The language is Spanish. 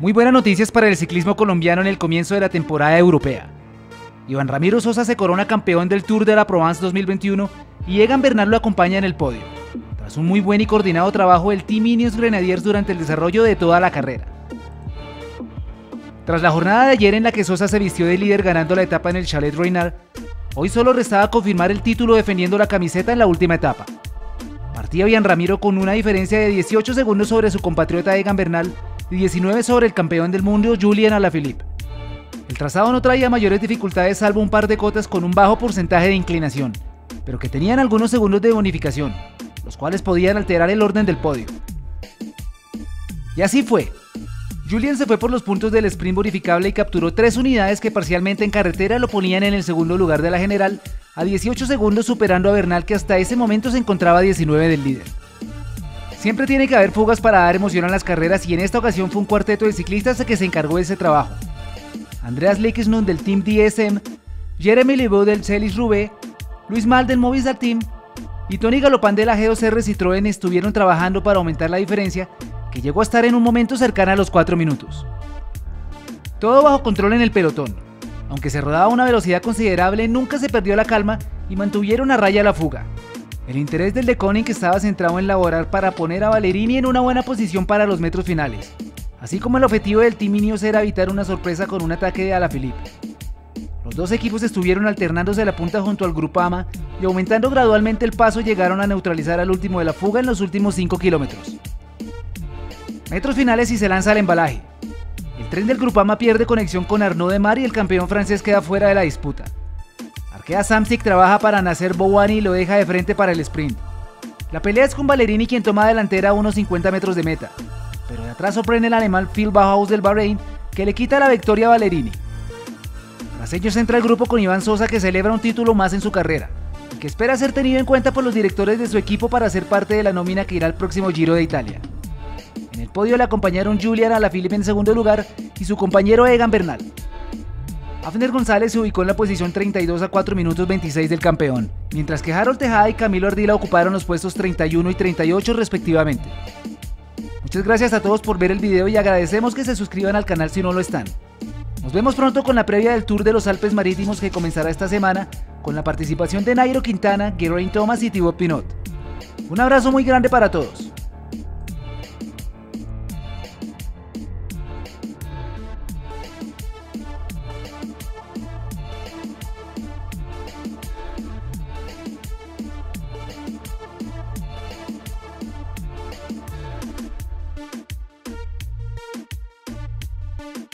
Muy buenas noticias para el ciclismo colombiano en el comienzo de la temporada europea. Iván Ramiro Sosa se corona campeón del Tour de la Provence 2021 y Egan Bernal lo acompaña en el podio, tras un muy buen y coordinado trabajo del Team Ineos Grenadiers durante el desarrollo de toda la carrera. Tras la jornada de ayer en la que Sosa se vistió de líder ganando la etapa en el Chalet Reynard, hoy solo restaba confirmar el título defendiendo la camiseta en la última etapa. Partía Ivan Ramiro con una diferencia de 18 segundos sobre su compatriota Egan Bernal y 19 sobre el campeón del mundo Julian Alaphilippe. El trazado no traía mayores dificultades salvo un par de cotas con un bajo porcentaje de inclinación, pero que tenían algunos segundos de bonificación, los cuales podían alterar el orden del podio. Y así fue. Julian se fue por los puntos del sprint bonificable y capturó tres unidades que parcialmente en carretera lo ponían en el segundo lugar de la general, a 18 segundos superando a Bernal que hasta ese momento se encontraba a 19 del líder. Siempre tiene que haber fugas para dar emoción a las carreras y en esta ocasión fue un cuarteto de ciclistas que se encargó de ese trabajo. Andreas Lekesnund del Team DSM, Jeremy Lebeau del Celis Roubaix, Luis Mal del Movistar Team y Tony Galopán de la G2R Citroën estuvieron trabajando para aumentar la diferencia que llegó a estar en un momento cercano a los 4 minutos. Todo bajo control en el pelotón. Aunque se rodaba a una velocidad considerable, nunca se perdió la calma y mantuvieron a raya la fuga. El interés del de que estaba centrado en laborar para poner a Valerini en una buena posición para los metros finales, así como el objetivo del Team Ineos era evitar una sorpresa con un ataque de Alaphilippe. Los dos equipos estuvieron alternándose la punta junto al Grupama y aumentando gradualmente el paso llegaron a neutralizar al último de la fuga en los últimos 5 kilómetros. Metros finales y se lanza al embalaje. El tren del Grupama pierde conexión con Arnaud de Mar y el campeón francés queda fuera de la disputa. Arkea Samsic trabaja para Nacer Bowani y lo deja de frente para el sprint. La pelea es con Valerini quien toma delantera a unos 50 metros de meta, pero de atrás sorprende el alemán Phil Bauhaus del Bahrein que le quita la victoria a Valerini. Tras ellos entra el grupo con Iván Sosa que celebra un título más en su carrera, que espera ser tenido en cuenta por los directores de su equipo para ser parte de la nómina que irá al próximo Giro de Italia. El podio le acompañaron Julian Alaphilippe en segundo lugar y su compañero Egan Bernal. Afner González se ubicó en la posición 32 a 4 minutos 26 del campeón, mientras que Harold Tejada y Camilo Ardila ocuparon los puestos 31 y 38 respectivamente. Muchas gracias a todos por ver el video y agradecemos que se suscriban al canal si no lo están. Nos vemos pronto con la previa del Tour de los Alpes Marítimos que comenzará esta semana con la participación de Nairo Quintana, Geraint Thomas y Thibaut Pinot. Un abrazo muy grande para todos. you